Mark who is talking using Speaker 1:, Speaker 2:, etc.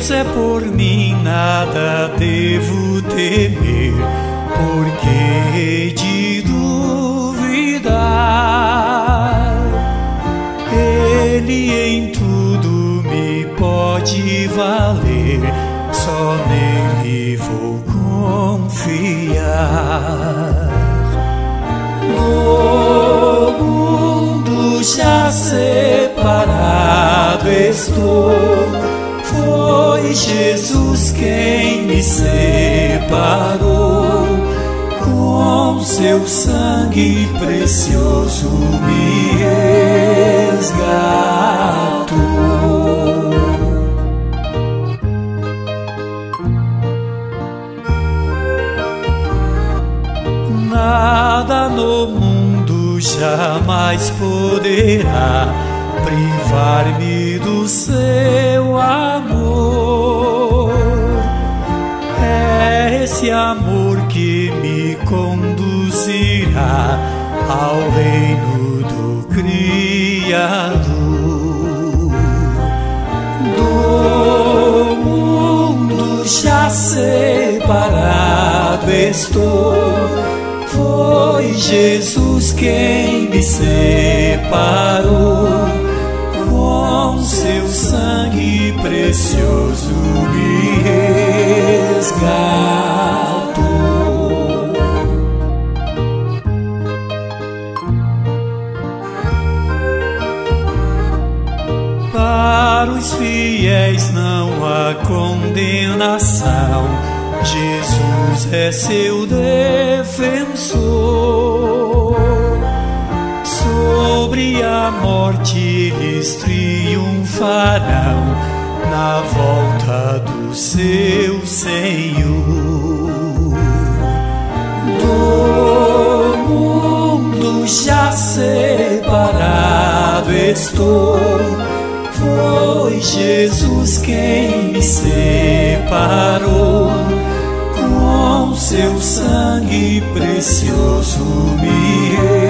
Speaker 1: Deus é por mim, nada devo temer, porque de duvidar. Ele em tudo me pode valer, só nele vou confiar. Do mundo já separado estou, foi Jesus quem me separou, com seu sangue precioso me resgatou. Nada no mundo jamais poderá privar-me do seu esse amor que me conduzirá ao reino do Criador. Do mundo já separado estou. Foi Jesus quem me separou, com seu sangue precioso me Para os fiéis não há condenação. Jesus é seu defensor. Sobre a morte eles triunfarão na volta do seu Senhor. Do mundo já separado estou. Foi Jesus quem me separou, com seu sangue precioso me